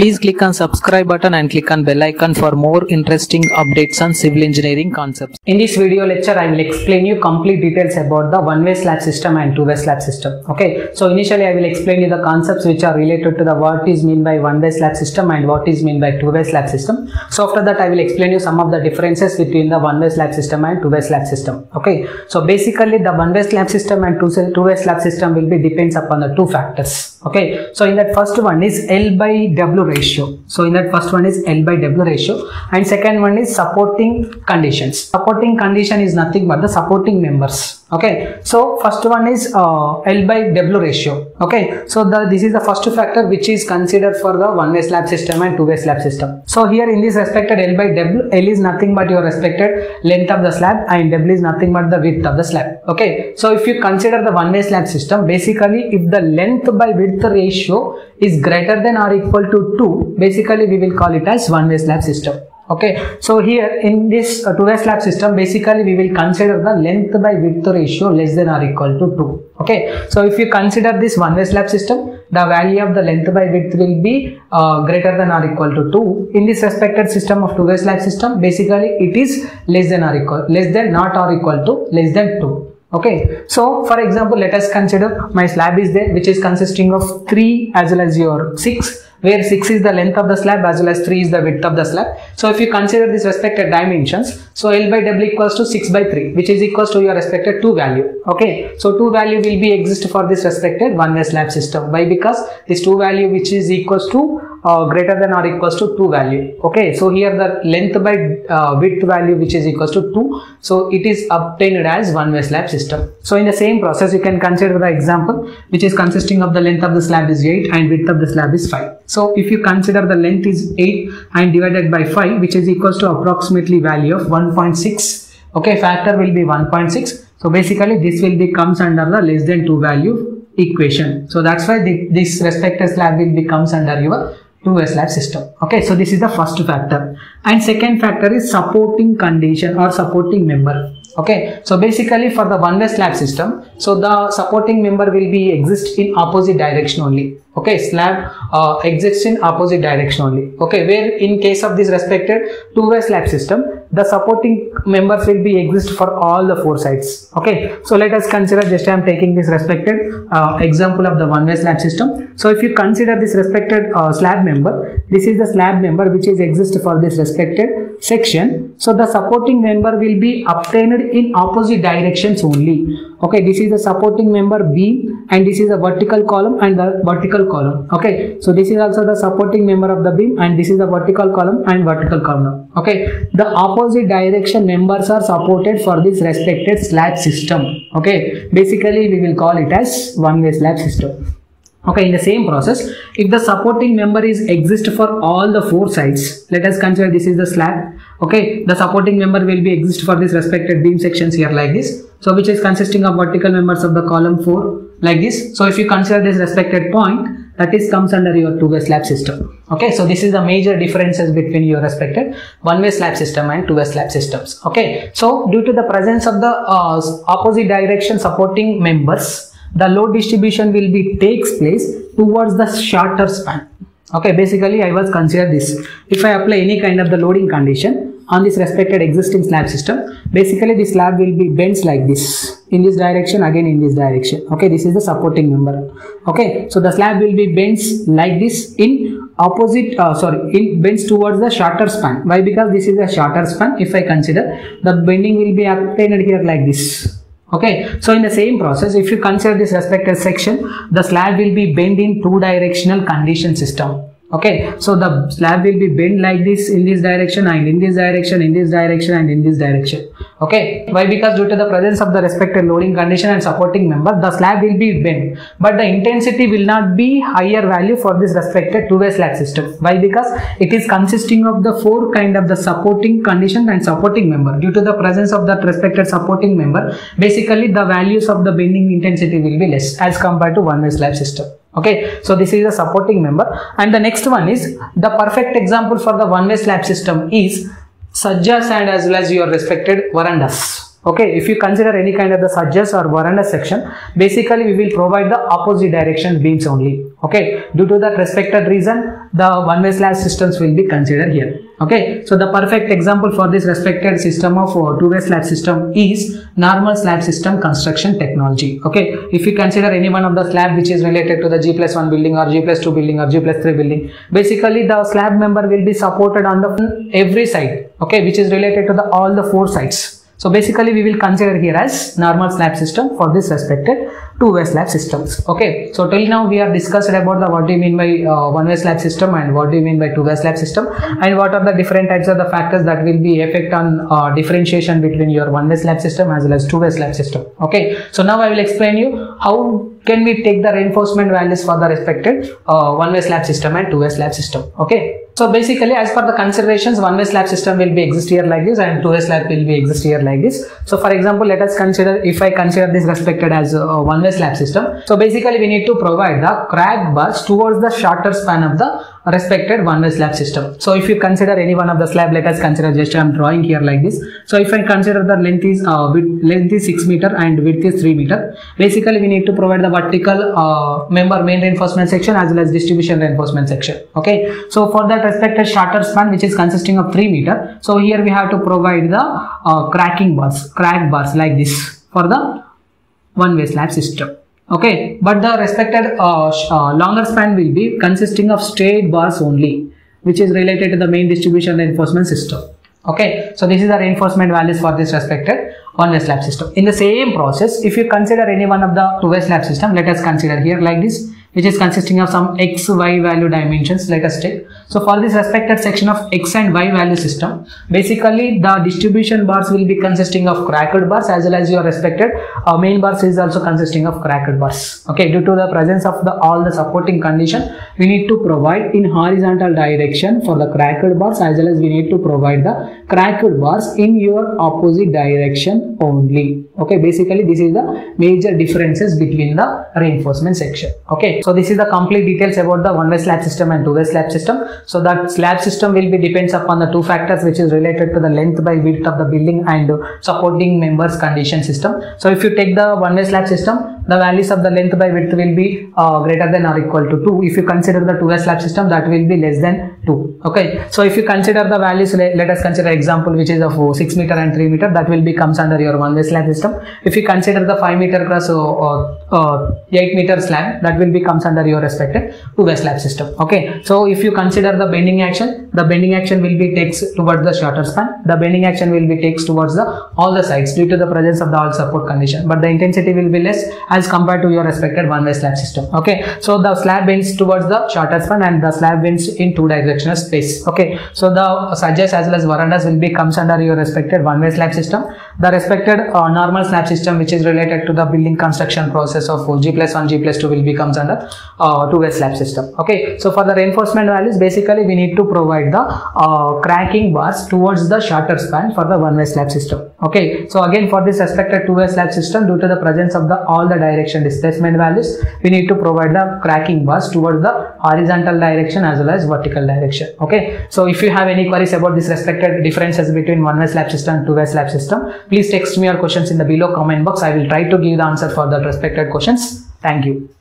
Please click on subscribe button and click on bell icon for more interesting updates on civil engineering concepts. In this video lecture, I will explain you complete details about the one-way slab system and two-way slab system. Okay, so initially I will explain you the concepts which are related to the what is mean by one-way slab system and what is mean by two-way slab system. So after that, I will explain you some of the differences between the one-way slab system and two-way slab system. Okay, so basically the one-way slab system and two- two-way slab system will be depends upon the two factors. Okay, so in that first one is L by W ratio. So in that first one is L by W ratio and second one is supporting conditions. Supporting condition is nothing but the supporting members. Okay, so first one is uh, L by W ratio. Okay, so the this is the first factor which is considered for the one-way slab system and two-way slab system. So here in this respected L by W, L is nothing but your respected length of the slab and W is nothing but the width of the slab. Okay, so if you consider the one-way slab system, basically if the length by width ratio is greater than or equal to 2, basically we will call it as one-way slab system okay so here in this uh, two-way slab system basically we will consider the length by width ratio less than or equal to 2 okay so if you consider this one-way slab system the value of the length by width will be uh, greater than or equal to 2 in this respected system of two-way slab system basically it is less than or equal less than not or equal to less than 2 okay so for example let us consider my slab is there which is consisting of 3 as well as your 6 where 6 is the length of the slab as well as 3 is the width of the slab. So if you consider these respected dimensions, so L by W equals to 6 by 3 which is equals to your respected 2 value. Okay, so 2 value will be exist for this respected one way slab system. Why? Because this 2 value which is equals to uh, greater than or equals to 2 value. Okay, so here the length by uh, width value which is equals to 2. So it is obtained as one way slab system. So in the same process you can consider the example which is consisting of the length of the slab is 8 and width of the slab is 5. So if you consider the length is 8 and divided by 5 which is equals to approximately value of 1.6 okay factor will be 1.6 so basically this will be comes under the less than 2 value equation so that's why the, this respective slab will becomes under your two-way slab system. Okay so this is the first factor. And second factor is supporting condition or supporting member okay so basically for the one-way slab system so the supporting member will be exist in opposite direction only. Okay slab uh, exists in opposite direction only. Okay where in case of this respected two-way slab system the supporting members will be exist for all the four sides. Okay so let us consider just i am taking this respected uh, example of the one-way slab system. So if you consider this respected uh, slab member this is the slab member which is exist for this respected section. So the supporting member will be obtained in opposite directions only. Okay this is the supporting member beam and this is the vertical column and the vertical column. Okay so this is also the supporting member of the beam and this is the vertical column and vertical column. Okay the opposite direction members are supported for this respected slab system. Okay basically we will call it as one way slab system okay in the same process if the supporting member is exist for all the four sides let us consider this is the slab. Okay the supporting member will be exist for this respected beam sections here like this. So which is consisting of vertical members of the column 4 like this. So if you consider this respected point that is comes under your two-way slab system. Okay so this is the major differences between your respected one-way slab system and two-way slab systems. Okay so due to the presence of the uh, opposite direction supporting members the load distribution will be takes place towards the shorter span. Okay basically i was consider this. If i apply any kind of the loading condition on this respected existing slab system basically the slab will be bends like this in this direction again in this direction. Okay this is the supporting member. Okay so the slab will be bends like this in opposite uh, sorry in bends towards the shorter span. Why? Because this is a shorter span. If i consider the bending will be obtained here like this okay? So in the same process if you consider this respected section the slab will be bent in two directional condition system okay so the slab will be bent like this in this direction and in this direction in this direction and in this direction. Okay why? Because due to the presence of the respected loading condition and supporting member the slab will be bent. But the intensity will not be higher value for this respected two-way slab system. Why? Because it is consisting of the four kind of the supporting condition and supporting member. Due to the presence of that respected supporting member basically the values of the bending intensity will be less as compared to one-way slab system okay so this is a supporting member. And the next one is the perfect example for the one way slab system is sajja and as well as your respected verandas okay if you consider any kind of the surges or veranda section basically we will provide the opposite direction beams only. Okay due to that respected reason the one way slab systems will be considered here. Okay so the perfect example for this respected system of uh, two way slab system is normal slab system construction technology. Okay if you consider any one of the slab which is related to the g plus 1 building or g plus 2 building or g plus 3 building basically the slab member will be supported on the every side. Okay which is related to the all the four sides so basically we will consider here as normal slab system for this respected two-way slab systems. Okay. So till now we are discussed about the what do you mean by uh, one-way slab system and what do you mean by two-way slab system and what are the different types of the factors that will be effect on uh, differentiation between your one-way slab system as well as two-way slab system. Okay. So now I will explain you how can we take the reinforcement values for the respected uh, one-way slab system and two-way slab system. Okay. So basically as per the considerations one way slab system will be exist here like this and two way slab will be exist here like this. So for example let us consider if I consider this respected as a one way slab system. So basically we need to provide the crank bars towards the shorter span of the respected one way slab system. So if you consider any one of the slab let us consider just I am drawing here like this. So if I consider the length is uh, width, length is 6 meter and width is 3 meter. Basically we need to provide the vertical uh, member main reinforcement section as well as distribution reinforcement section. Okay. So for that respected shorter span which is consisting of 3 meter. So here we have to provide the uh, cranking bars, crank bars like this for the one way slab system. Okay? But the respected uh, uh, longer span will be consisting of straight bars only which is related to the main distribution reinforcement system. Okay? So this is the reinforcement values for this respected one way slab system. In the same process if you consider any one of the two way slab system let us consider here like this which is consisting of some x y value dimensions. Let us take so for this respected section of x and y value system basically the distribution bars will be consisting of cranked bars as well as your respected uh, main bars is also consisting of cranked bars. Okay due to the presence of the all the supporting condition we need to provide in horizontal direction for the cranked bars as well as we need to provide the cranked bars in your opposite direction only. Okay basically this is the major differences between the reinforcement section. Okay so this is the complete details about the one way slab system and two way slab system so that slab system will be depends upon the two factors which is related to the length by width of the building and supporting members condition system. So if you take the one way slab system the values of the length by width will be uh, greater than or equal to 2 if you consider the two way slab system that will be less than 2 okay? So if you consider the values let, us consider example which is of 6 meter and 3 meter that will be comes under your one way slab system. If you consider the 5 meter cross uh, uh, 8 meter slab that will be comes under your respected two way slab system. Okay? So if you consider the bending action the bending action will be takes towards the shorter span. The bending action will be takes towards the all the sides due to the presence of the all support condition. But the intensity will be less as compared to your respected one way slab system. Okay? So the slab bends towards the shorter span and the slab bends in two directional space. Okay? So the surges as well as verandas will be comes under your respected one way slab system. The respected uh, normal slab system which is related to the building construction process of 4G plus 1 g plus 2 will be comes under uh, two way slab system. Okay? So for the reinforcement values basically we need to provide the uh, cranking bars towards the shorter span for the one way slab system. Okay? So again for this respected two way slab system due to the presence of the all the direction displacement values we need to provide the cranking bars towards the horizontal direction as well as vertical direction okay? So if you have any queries about this respected differences between one way slab system and two way slab system please text me your questions in the below comment box. I will try to give the answer for the respected questions. Thank you